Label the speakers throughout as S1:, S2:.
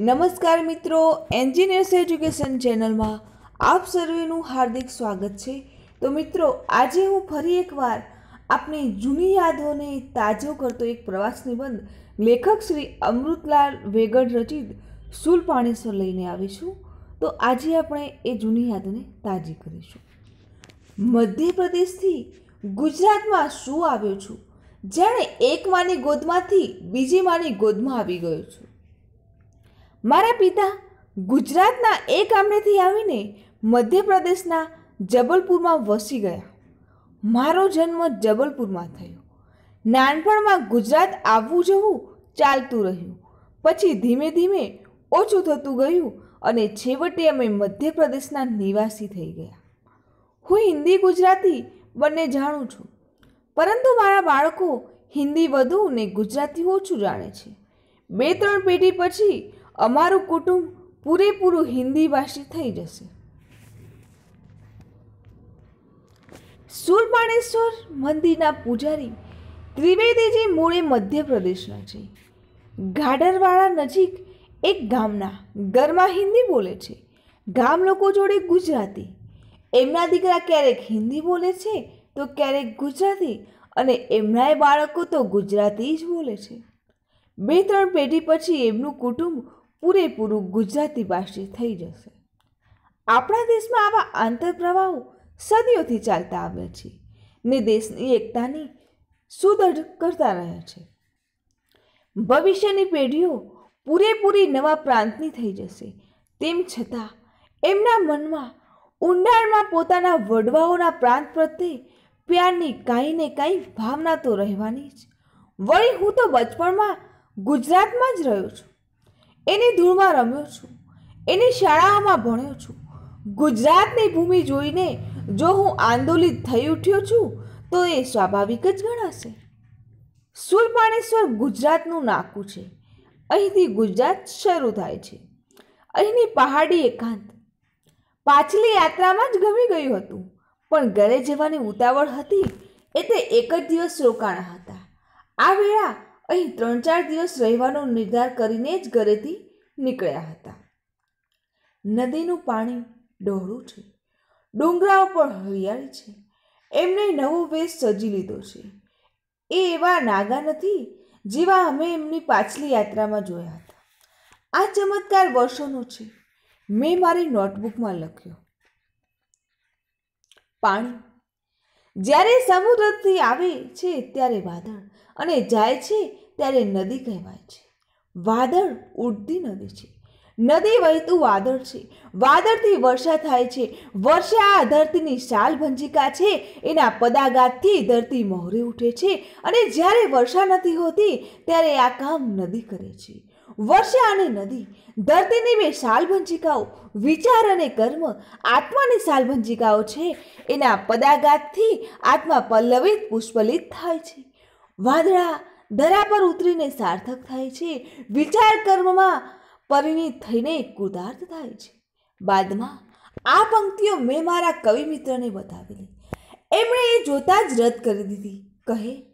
S1: નમસ્કાર મિત્રો engineers education ચેનલમાં આપ સર્વેનું હાર્દિક સ્વાગત છે. તો મિત્રો, આજે હું ફરી એકવાર આપણી જૂની યાદોને તાજો કરતો એક પ્રવાસ નિબંધ લેખક શ્રી અમૃતલાલ વેગડ રચિત સુલ પાણીસર લઈને આવીશું તો આજે આપણે એ જૂની યાદોને તાજી કરીશું. મધ્યપ્રદેશથી ગુજરાતમાં શું આવ્યો છું? જાણે એક માની ગોદમાંથી બીજી માની ગોદમાં આવી ગયો છું. મારા પિતા ગુજરાતના એક ગામડેથી આવીને મધ્યપ્રદેશના જબલપુરમાં વસી ગયા. મારો જન્મ જબલપુરમાં થયો. નાનપણમાં ગુજરાત આવવું જવું ચાલતું રહ્યું. પછી ધીમે ધીમે ઓછું થતું ગયું અને છેવટે અમે મધ્યપ્રદેશના નિવાસી થઈ ગયા. હું હિન્દી ગુજરાતી બંને જાણું છું. પરંતુ મારા બાળકો હિન્દી વધુ ને ગુજરાતી ઓછું જાણે છે. બે ત્રણ પેઢી પછી અમારું કુટુંબ પૂરેપૂરું હિન્દી ભાષી થઈ જશે. સુરપાણેશ્વર મંદિરના પૂજારી ત્રિવેદીજી મૂળે મધ્યપ્રદેશના છે. ગાડરવાળા નજીક એક ગામના ઘરમાં હિન્દી બોલે છે. ગામ લોકો જોડે ગુજરાતી. એમના દીકરા ક્યારેક હિન્દી બોલે છે તો ક્યારેક ગુજરાતી અને એમનાય બાળકો તો ગુજરાતી જ બોલે છે. બે ત્રણ પેઢી પછી એમનું કુટુંબ પૂરેપૂરું ગુજરાતી ભાષી થઈ જશે. આપણા દેશમાં આવા આંતરપ્રવાહો સદીઓથી ચાલતા આવ્યા છે ને દેશની એકતાની સુદૃઢ કરતા રહ્યા છે. ભવિષ્યની પેઢીઓ પૂરેપૂરી નવા પ્રાંતની થઈ જશે. તેમ છતાં, એમના મનમાં ઊંડાણમાં પોતાના વડવાઓના પ્રાંત પ્રત્યે પ્યારની કાંઈ ને કાંઈ ભાવના તો રહેવાની જ. વળી હું તો બચપણમાં ગુજરાતમાં જ રહ્યો છું. એની ધૂળમાં રમ્યો છું. એની શાળામાં ભણ્યો છું. ગુજરાતની ભૂમિ જોઈને જો હું આંદોલિત થઈ ઉઠ્યો છું, તો એ સ્વાભાવિક જ ગણાશે. સુરપાણેશ્વર ગુજરાતનું નાકું છે. અહીંથી ગુજરાત શરૂ થાય છે. અહીંની પહાડી એકાંત. પાછલી યાત્રામાં જ ગમી ગયું હતું. પણ ઘરે જવાની ઉતાવળ હતી એટલે એક જ દિવસ રોકાણા હતા. આ વેળા અહીં ત્રણ ચાર દિવસ રહેવાનો નિર્ધાર કરીને જ ઘરેથી નીકળ્યા હતા. નદીનું પાણી ડહોળું છે. ડુંગરાઓ પણ હરિયાળી છે. એમણે નવો વેશ સજી લીધો છે. એ એવા નાગા નથી જેવા અમે એમની પાછલી યાત્રામાં જોયા હતા. આ ચમત્કાર વર્ષોનો છે. મેં મારી નોટબુકમાં લખ્યો. પાણી. જ્યારે સમુદ્રથી આવે છે ત્યારે વાદળ અને જાય છે ત્યારે નદી કહેવાય છે. વાદળ ઉડતી નદી છે. નદી વહેતું વાદળ છે. વાદળથી વર્ષા થાય છે. વર્ષા આ ધરતીની શાલ ભંજિકા છે. એના પદાગાતથી ધરતી મોહરી ઉઠે છે. અને જ્યારે વર્ષા નથી હોતી, ત્યારે આ કામ નદી કરે છે. વર્ષા અને નદી, ધરતીની બે શાલભંજિકાઓ વિચાર અને કર્મ, આત્માની શાલભંજિકાઓ છે. એના પદાગાતથી આત્મા પલ્લવિત પુષ્પલિત થાય છે. વાદળા ધરા પર ઉતરીને સાર્થક થાય છે. વિચાર કર્મમાં પરિણિત થઈને કૃતાર્થ થાય છે. બાદમાં આ પંક્તિઓ મેં મારા કવિ મિત્રને બતાવેલી એમણે એ જોતા જ રદ કરી દીધી. કહે,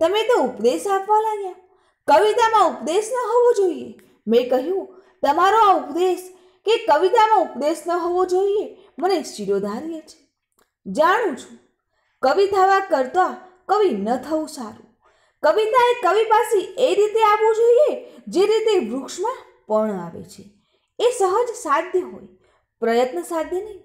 S1: તમે તો ઉપદેશ આપવા લાગ્યા. કવિતામાં ઉપદેશ ન હોવો જોઈએ. મેં કહ્યું, તમારો આ ઉપદેશ કે કવિતામાં ઉપદેશ ન હોવો જોઈએ મને શિરોધાર્ય છે. જાણું છું, કવિ થવા કરતાં કવિ ન થવું સારું. કવિતા એ કવિ પાસે એ રીતે આવવું જોઈએ જે રીતે વૃક્ષમાં પણ આવે છે. એ સહજ સાધ્ય હોય, પ્રયત્ન સાધ્ય નહીં.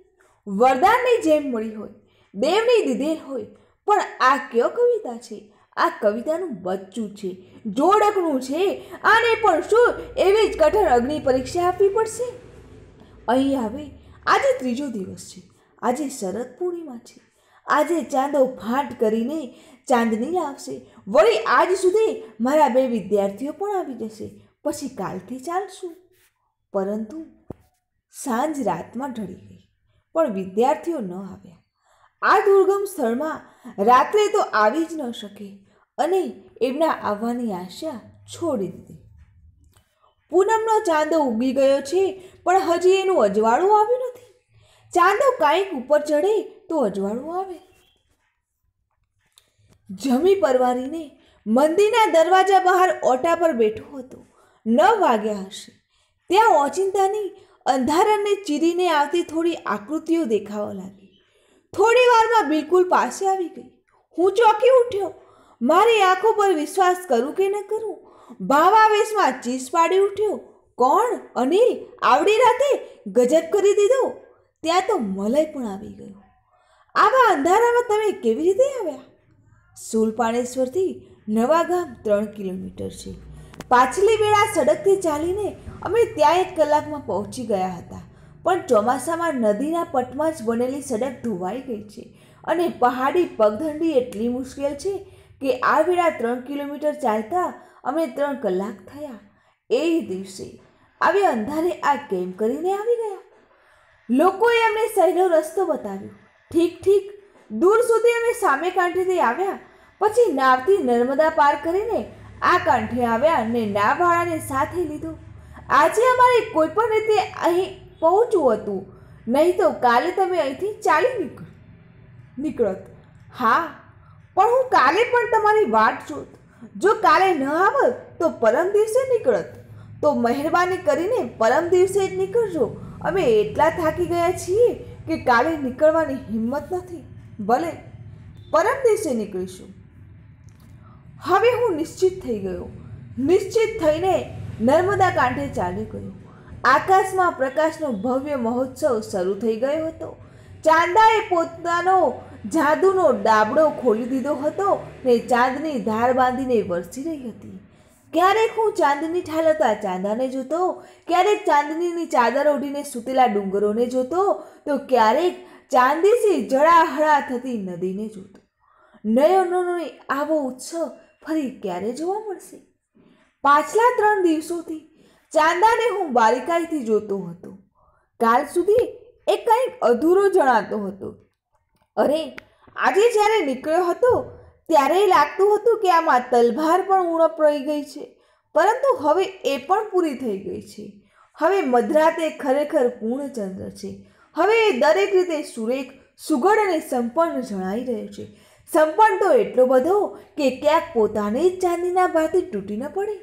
S1: વરદાનની જેમ મળી હોય, દેવની દીધેલ હોય, પણ આ કયો કવિતા છે? આ કવિતાનું બચ્ચું છે, જોડકનું છે, આને પણ શું એવી જ કઠણ અગ્નિ પરીક્ષા આપવી પડશે? અહીં આવે, આજે ત્રીજો દિવસ છે, આજે શરદ પૂર્ણિમા છે. આજે ચાંદો ફાટ કરીને ચાંદની આવશે. વળી આજ સુધી મારા બે વિદ્યાર્થીઓ પણ આવી જશે. પછી કાલથી ચાલશું. પરંતુ સાંજ રાતમાં ઢળી ગઈ, પણ વિદ્યાર્થીઓ ન આવ્યા. આ દુર્ગમ સ્થળમાં રાત્રે તો આવી જ ન શકે અને એમના આવવાની આશા છોડી દીધી. પૂનમનો ચાંદો ઉગી ગયો છે, પણ હજી એનું અજવાળું આવ્યું નથી. ચાંદો કાંઈક ઉપર ચડે તો અજવાળું આવે. જમી પરવારીને મંદિરના દરવાજા બહાર ઓટા પર બેઠો હતો. નવ વાગ્યા હશે. ત્યાં ઓચિંતાની અંધારાને ચીરીને આવતી થોડી આકૃતિઓ દેખાવા લાગી. થોડી વારમાં બિલકુલ પાસે આવી ગઈ. હું ચોંકી ઉઠ્યો. મારી આંખો પર વિશ્વાસ કરું કે ન કરું? ભાવાવેશમાં ચીસ પાડી ઉઠ્યો. કોણ? અનિલ? આવડી રાતે ગજબ કરી દીધો. ત્યાં તો મલય પણ આવી ગયો. આવા અંધારામાં તમે કેવી રીતે આવ્યા? સુલપાણેશ્વરથી નવાગામ ત્રણ કિલોમીટર છે. પાછલી વેળા સડકથી ચાલીને અમે ત્યાં એક કલાકમાં પહોંચી ગયા હતા. પણ ચોમાસામાં નદીના પટમાં જ બનેલી સડક ધોવાઈ ગઈ છે અને પહાડી પગદંડી એટલી મુશ્કેલ છે કે આ વેળા ત્રણ કિલોમીટર ચાલતા અમે ત્રણ કલાક થયા. એ દિવસે આવી અંધારે આ કેમ કરીને આવી ગયા? લોકોએ અમને સહેલો રસ્તો બતાવ્યો. ઠીક ઠીક, દૂર સુધી અમે સામે કાંઠેથી આવ્યા, પછી નાવથી નર્મદા પાર કરીને આ કાંઠે આવ્યા અને નાવવાળાને સાથે લીધો. આજે અમારે કોઈ પણ રીતે અહીં પહોંચવું હતું, નહીં તો કાલે તમે અહીંથી ચાલી નીકળ, નીકળત. હા, પણ હું કાલે પણ તમારી વાટ જોત. જો કાલે ન આવત તો પરમ દિવસે નીકળત. તો મહેરબાની કરીને પરમ દિવસે જ નીકળજો. અમે એટલા થાકી ગયા છીએ કે કાલે નીકળવાની હિંમત નથી. ભલે, પરમ દિવસે નીકળીશું. હવે હું નિશ્ચિત થઈ ગયો. નિશ્ચિત થઈને નર્મદા કાંઠે ચાલી ગયો. આકાશમાં પ્રકાશનો ભવ્ય મહોત્સવ શરૂ થઈ ગયો હતો. ચાંદાએ પોતાનો જાદુનો ડાબડો ખોલી દીધો હતો ને ચાંદની ધાર બાંધીને વરસી રહી હતી. ક્યારેક હું ચાંદની ઠાલતા ચાંદાને જોતો, ક્યારેક ચાંદનીની ચાદર ઓઢીને સૂતેલા ડુંગરોને જોતો, તો ક્યારેક ચાંદીથી જળાહળા થતી નદીને જોતો. નયનોનો આવો ઉત્સવ ફરી ક્યારે જોવા મળશે? પાછલા ત્રણ દિવસોથી ચાંદાને હું બારીકાઈથી જોતો હતો. કાલ સુધી એ કંઈક અધૂરો જણાતો હતો. અરે, આજે જ્યારે નીકળ્યો હતો ત્યારે લાગતું હતું કે આમાં તલભાર પણ ઉણપ રહી ગઈ છે. પરંતુ હવે એ પણ પૂરી થઈ ગઈ છે. હવે મધરાતે ખરેખર પૂર્ણચંદ્ર છે. હવે એ દરેક રીતે સુરેખ, સુગડ અને સંપન્ન જણાઈ રહ્યો છે. સંપન્ન તો એટલો બધો કે ક્યાંક પોતાને જ ચાંદીના ભાતે તૂટી ન પડે.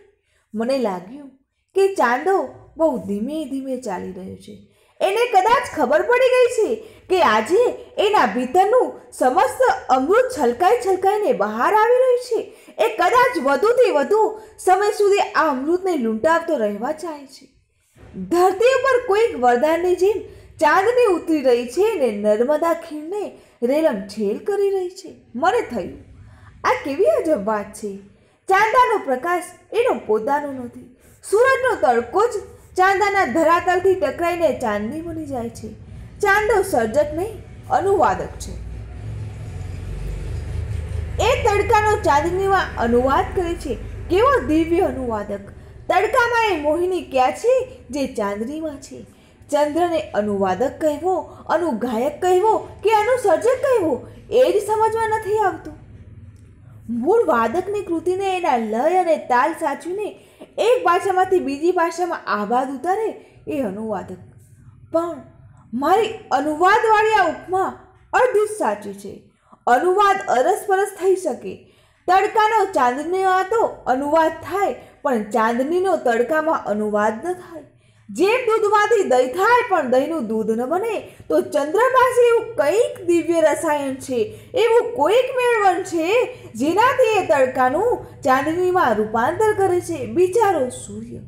S1: મને લાગ્યું કે ચાંદો બહુ ધીમે ધીમે ચાલી રહ્યો છે. એને કદાચ ખબર પડી ગઈ છે કે આજે એના ભીતરનું સમસ્ત અમૃત છલકાઈ છલકાઈને બહાર આવી રહ્યું છે. એ કદાચ વધુથી વધુ સમય સુધી આ અમૃતને લૂંટાવતો રહેવા ચાહે છે. ધરતી ઉપર કોઈક વરદાનની જેમ ચાંદની ઉતરી રહી છે ને નર્મદા ખીણને રેલમ છેલ કરી રહી છે. મને થયું, આ કેવી અજબ વાત છે. ચાંદાનો પ્રકાશ એનો પોતાનો નથી. સૂરજનો તડકો જ ચાંદાના ધરાતલથી ટકરાઈને ચાંદની બની જાય છે. ચાંદો સર્જક નહીં અનુવાદક છે. એ તડકાનો ચાંદનીમાં અનુવાદ કરે છે. કેવો દિવ્ય અનુવાદક. તડકામાં એ મોહિની ક્યાં છે? જે ચાંદનીમાં છે. ચંદ્રને અનુવાદક કહેવો, અનુગાયક કહેવો કે અનુસર્જક કહેવો એ જ સમજમાં નથી આવતું. મૂળ વાદકની કૃતિને એના લય અને તાલ સાચવીને એક ભાષામાંથી બીજી ભાષામાં આવાજ ઉતારે એ અનુવાદક. પણ મારી અનુવાદવાળી આ ઉપમા અડધી સાચી છે. અનુવાદ અરસપરસ થઈ શકે. તડકાનો ચાંદનીમાં તો અનુવાદ થાય, પણ ચાંદનીનો તડકામાં અનુવાદ ન થાય. જેમ દૂધમાંથી દહીં થાય પણ દહીંનું દૂધ ન બને, તો ચંદ્ર પાસે એવું કંઈક દિવ્ય રસાયણ છે, એવું કોઈક મેળવણ છે, જેનાથી એ તડકાનું ચાંદનીમાં રૂપાંતર કરે છે, બિચારો સૂર્ય.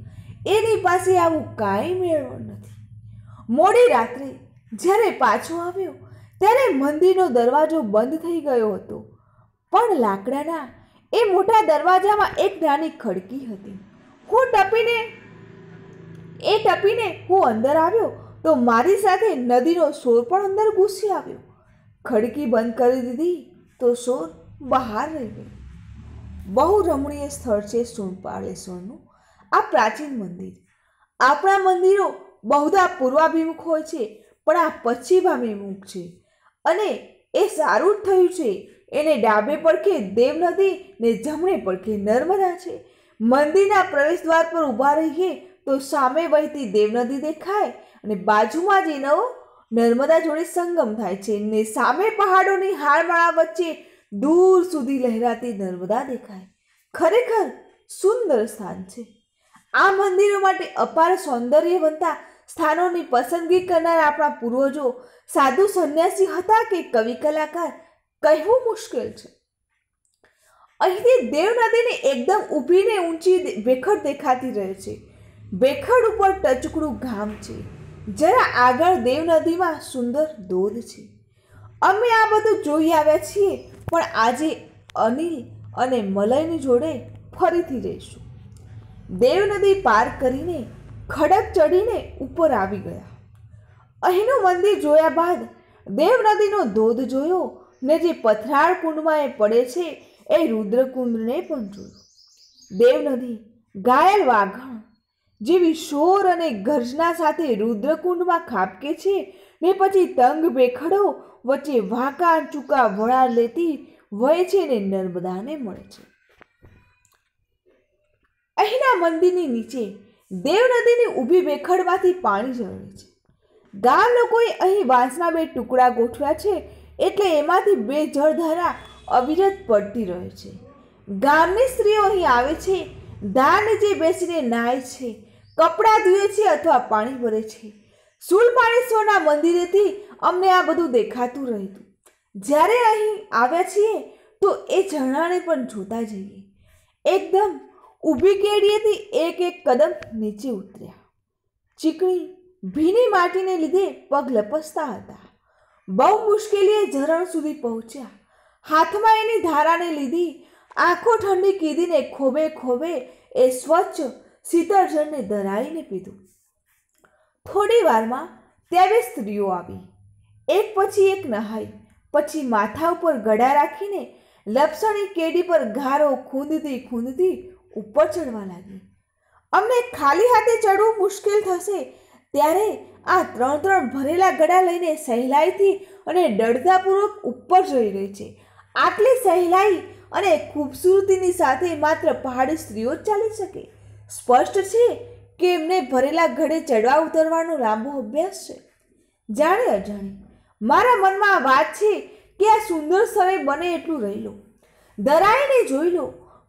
S1: એની પાસે આવું કાંઈ મેળવણ નથી. મોડી રાત્રે જ્યારે પાછો આવ્યો, ત્યારે મંદિરનો દરવાજો બંધ થઈ ગયો હતો. પણ લાકડાના એ મોટા દરવાજામાં એક નાની ખડકી હતી. હું ટપીને એ ટપીને હું અંદર આવ્યો તો મારી સાથે નદીનો શોર પણ અંદર ઘૂસી આવ્યો. ખડકી બંધ કરી દીધી તો શોર બહાર રહી ગયો. બહુ રમણીય સ્થળ છે સોનપાળેશ્વરનું આ પ્રાચીન મંદિર. આપણા મંદિરો બહુધા પૂર્વાભિમુખ હોય છે, પણ આ પશ્ચિમાભિમુખ છે. અને એ સારું જ થયું છે. એને ડાબે પડખે દેવનદી ને જમણે પડખે નર્મદા છે. મંદિરના પ્રવેશદ્વાર પર ઊભા રહીએ તો સામે વહેતી દેવનદી દેખાય અને બાજુમાં જ એનો નર્મદા જોડે સંગમ થાય છે ને સામે પહાડોની હારમાળા વચ્ચે દૂર સુધી લહેરાતી નર્મદા દેખાય. ખરેખર સુંદર સ્થાન છે. આ મંદિરો માટે અપાર સૌંદર્યવંતા સ્થાનોની પસંદગી કરનાર આપણા પૂર્વજો સાધુ સંન્યાસી હતા કે કવિ કલાકાર કહેવું મુશ્કેલ છે. અહીંથી દેવ નદીને એકદમ ઊભીને ઊંચી વેખર દેખાતી રહે છે. ભેખડ ઉપર ટચકડું ગામ છે. જરા આગળ દેવ નદીમાં સુંદર ધોધ છે. અમે આ બધું જોઈ આવ્યા છીએ, પણ આજે અનિલ અને મલયની જોડે ફરીથી જઈશું. દેવ નદી પાર કરીને ખડક ચડીને ઉપર આવી ગયા. અહીંનું મંદિર જોયા બાદ દેવ નદીનો ધોધ જોયો ને જે પથરાળ કુંડમાં એ પડે છે, એ રુદ્રકુંડને પણ જોયું. દેવ નદી ઘાયલ વાઘણ જેવી શોર અને ગર્જના સાથે રુદ્રકુંડમાં ખાબકે છે ને પછી તંગ બેખડો વચ્ચે વાંકા ચૂકા વળા લેતી વહે છે ને નર્મદાને મળે છે. અહીંના મંદિરની નીચે દેવ નદીની ઊભી બેખડમાંથી પાણી ઝરે છે. ગામ લોકોએ અહીં વાંસના બે ટુકડા ગોઠવ્યા છે એટલે એમાંથી બે જળધારા અવિરત પડતી રહે છે. ગામની સ્ત્રીઓ અહીં આવે છે ધાર નીચે બેસીને નાય છે કપડાં ધુએ છે અથવા પાણી ભરે છે. સુલપાણેશ્વરના મંદિરેથી અમને આ બધું દેખાતું રહેતું. જ્યારે અહીં આવ્યા છીએ, તો એ ઝરણાને પણ જોતા જઈએ. એકદમ ઊભી કેડીએથી એક એક કદમ નીચે ઉતર્યા. ચીકણી, ભીની માટીને લીધે પગ લપસતા હતા. બહુ મુશ્કેલીએ ઝરણ સુધી પહોંચ્યા. હાથમાં એની ધારાને લીધી, આંખો ઠંડી કીધીને ખોબે ખોબે એ સ્વચ્છ શીતળ જળને ધરાવીને પીધું. થોડી વારમાં ત્યાં બે સ્ત્રીઓ આવી. એક પછી એક નહાઈ, પછી માથા ઉપર ગળા રાખીને લપસણી કેડી પર ગારો ખૂંદતી ખૂંદતી ઉપર ચડવા લાગી. અમને ખાલી હાથે ચડવું મુશ્કેલ થશે ત્યારે આ ત્રણ ત્રણ ભરેલા ગળા લઈને સહેલાઈથી અને દળતાપૂર્વક ઉપર જઈ રહી છે. આટલી સહેલાઈ અને ખૂબસૂરતીની સાથે માત્ર પહાડી સ્ત્રીઓ ચાલી શકે. સ્પષ્ટ છે કે એમને ભરેલા ઘડે ચડવા ઉતરવાનો લાંબો અભ્યાસ છે. જાણે અજાણે. મારા મનમાં આ વાત છે કે આ સુંદર સમય બને એટલું રહી લો. દરાઈને જોઈ લો.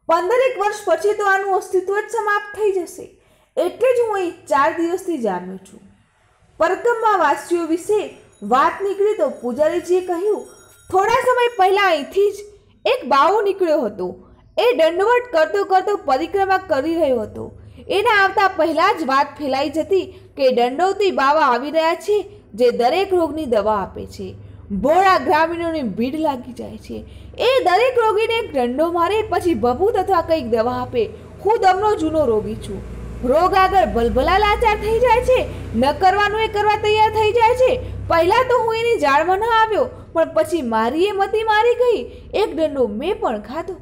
S1: પંદરેક વર્ષ પછી તો આનું અસ્તિત્વ જ સમાપ્ત થઈ જશે. એટલે જ હું અહીં ચાર દિવસથી જામ્યો છું. પરકમમાં વાસીઓ વિશે વાત નીકળી તો પૂજારીજીએ કહ્યું, થોડા સમય પહેલાં અહીંથી જ એક બાવો નીકળ્યો હતો. એ દંડવટ કરતો કરતો પરિક્રમા કરી રહ્યો હતો. એના આવતા પહેલાં જ વાત ફેલાઈ જતી કે દંડોતી બાવા આવી રહ્યા છે, જે દરેક રોગની દવા આપે છે. ભોળા ગ્રામીણોની ભીડ લાગી જાય છે. એ દરેક રોગીને એક દંડો મારે, પછી ભભૂત અથવા કંઈક દવા આપે. હું દમનો જૂનો રોગી છું. રોગ આગળ ભલભલા લાચાર થઈ જાય છે, ન કરવાનું એ કરવા તૈયાર થઈ જાય છે. પહેલાં તો હું એની જાળમાં ન આવ્યો, પણ પછી મારી એ મતી મારી ગઈ. એક દંડો મેં પણ ખાધો.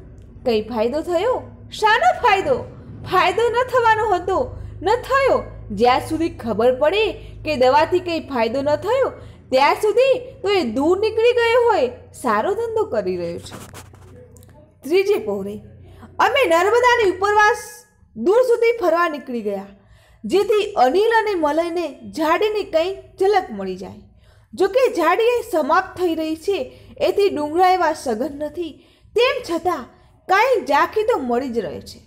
S1: કઈ ફાયદો થયો? શાનો ફાયદો? ફાયદો ન થવાનો હતો, ન થયો. જ્યાં સુધી ખબર પડે કે દવાથી કંઈ ફાયદો ન થયો, ત્યાં સુધી તો એ દૂર નીકળી ગયો હોય, સારો ધંધો કરી રહ્યો છે. ત્રીજી પહોરે, અમે નર્મદાની ઉપરવાસ દૂર સુધી ફરવા નીકળી ગયા, જેથી અનિલ અને મલયને ઝાડીની કંઈ ઝલક મળી જાય. જોકે ઝાડી સમાપ્ત થઈ રહી છે, એથી ડુંગળા એવા સઘન નથી. તેમ છતાં કાંઈ ઝાંખી તો મળી જ રહે છે.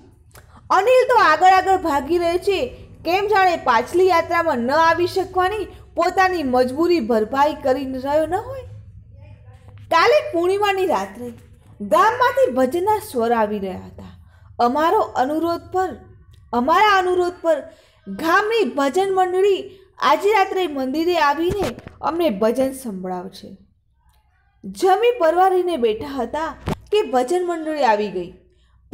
S1: અનિલ તો આગળ આગળ ભાગી રહ્યો છે. કેમ જાણે પાછલી યાત્રામાં ન આવી શકવાની પોતાની મજબૂરી ભરપાઈ કરી રહ્યો ન હોય? કાલે પૂર્ણિમાની રાત્રે ગામમાંથી ભજનના સ્વર આવી રહ્યા હતા. અમારો અનુરોધ પર, અમારા અનુરોધ પર ગામની ભજન મંડળી આજે રાત્રે મંદિરે આવીને અમને ભજન સંભળાવશે. જમી પરવારીને બેઠા હતા. કે ભજન મંડળી આવી ગઈ.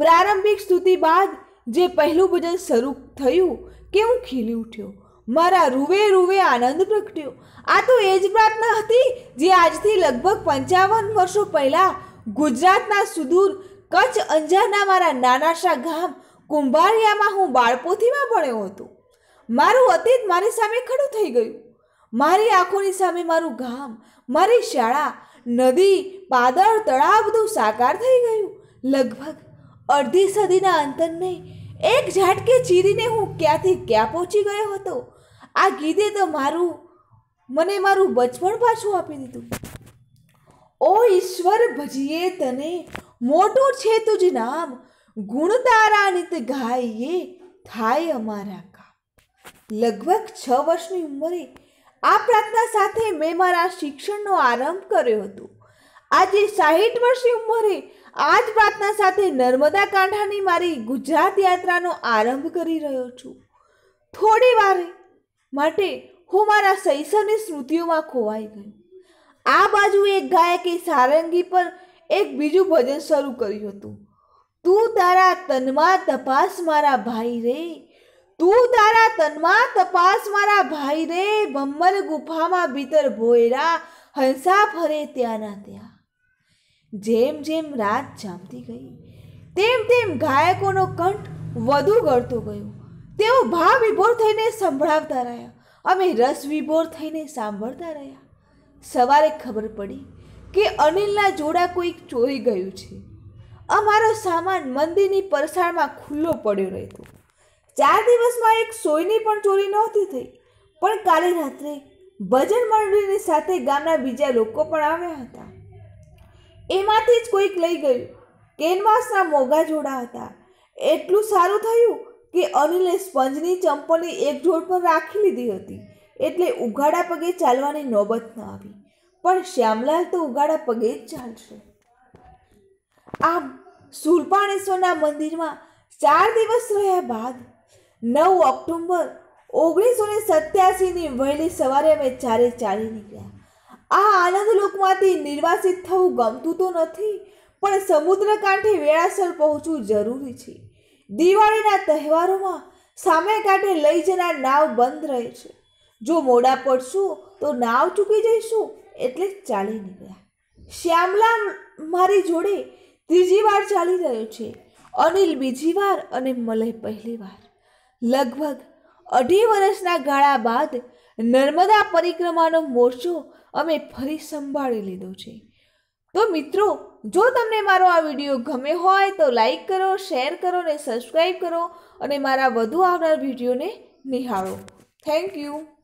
S1: પ્રારંભિક સ્તુતિ બાદ જે પહેલું ભજન શરૂ થયું કે હું ખીલી ઉઠ્યો. મારા રૂવે રૂવે આનંદ પ્રગટ્યો. આ તો એ જ પ્રાર્થના હતી જે આજથી લગભગ પંચાવન વર્ષો પહેલાં ગુજરાતના સુદૂર કચ્છ અંજારના મારા નાનાશા ગામ કુંભારિયામાં હું બાળપોથીમાં ભણ્યો હતો. મારું અતીત મારી સામે ખડું થઈ ગયું. મારી આંખોની સામે મારું ગામ, મારી શાળા નદી પાદર તળાવ બધું સાકાર થઈ ગયું. લગભગ અડધી સદીના અંતરને એક ઝાટકે ચીરીને હું ક્યાંથી ક્યાં પહોંચી ગયો હતો? આ ગીતે તો મારું, મને મારું બચપણ પાછું આપી દીધું. ઓ ઈશ્વર, ભજીએ તને મોટું છે તુજ નામ. ગુણ તારા નિત ગાઈએ, થાય અમારા કામ. લગભગ છ વર્ષની ઉંમરે આ પ્રાર્થના સાથે મેં મારા શિક્ષણનો આરંભ કર્યો હતો. આજે સાહીઠ વર્ષની ઉંમરે આ જ પ્રાર્થના સાથે નર્મદા કાંઠાની મારી ગુજરાત યાત્રાનો આરંભ કરી રહ્યો છું. થોડી વાર માટે હું મારા શૈશવની સ્મૃતિઓમાં ખોવાઈ ગયો. આ બાજુ એક ગાયકે સારંગી પર એક બીજું ભજન શરૂ કર્યું હતું. તું તારા તનમાં તપાસ મારા ભાઈ રે તું તારા તનમાં તપાસ મારા ભાઈ રે ભમ્મર ગુફામાં ભીતર ભોયરા હંસા ફરે ત્યાંના ત્યાં. જેમ જેમ રાત જામતી ગઈ, તેમ તેમ ગાયકોનો કંઠ વધુ ગળતો ગયો. તેઓ ભાવ વિભોર થઈને સંભળાવતા રહ્યા, અમે રસ વિભોર થઈને સાંભળતા રહ્યા. સવારે ખબર પડી કે અનિલના જોડા કોઈક ચોરી ગયું છે. અમારો સામાન મંદિરની પરસાળમાં ખુલ્લો પડ્યો રહેતો. ચાર દિવસમાં એક સોયની પણ ચોરી નહોતી થઈ. પણ કાલે રાત્રે ભજન મંડળીની સાથે ગામના બીજા લોકો પણ આવ્યા હતા. એમાંથી જ કોઈક લઈ ગયું. કેનવાસના મોગા જોડા હતા. એટલું સારું થયું કે અનિલે સ્પંજની ચંપલની એક જોડ પર રાખી લીધી હતી. એટલે ઉઘાડા પગે ચાલવાની નોબત ન આવી. પણ શ્યામલાલ તો ઉઘાડા પગે જ ચાલશે. આમ સુરપાણેશ્વરના મંદિરમાં ચાર દિવસ રહ્યા બાદ નવ ઓક્ટોબર ઓગણીસો ને સત્યાસીની વહેલી સવારે અમે ચારે ચાલી નીકળ્યા. આ આનંદ લોકમાંથી નિર્વાસિત થવું ગમતું તો નથી, પણ સમુદ્ર કાંઠે વેળાસર પહોંચવું જરૂરી છે. દિવાળીના તહેવારોમાં સામે કાંઠે લઈ જનાર નાવ બંધ રહે છે. જો મોડા પડશું તો નાવ ચૂકી જઈશું એટલે ચાલી નીકળ્યા. શ્યામલા મારી જોડે ત્રીજી વાર ચાલી રહ્યો છે. અનિલ બીજી વાર અને મલય પહેલી વાર. લગભગ અઢી વર્ષના ગાળા બાદ નર્મદા પરિક્રમાનો મોરચો અમે ફરી સંભાળી લીધો છે. તો મિત્રો, જો તમને મારો આ વીડિયો ગમે હોય તો લાઈક કરો, શેર કરો અને સબસ્ક્રાઈબ કરો અને મારા વધુ આવનાર વિડીયોને નિહાળો. Thank you.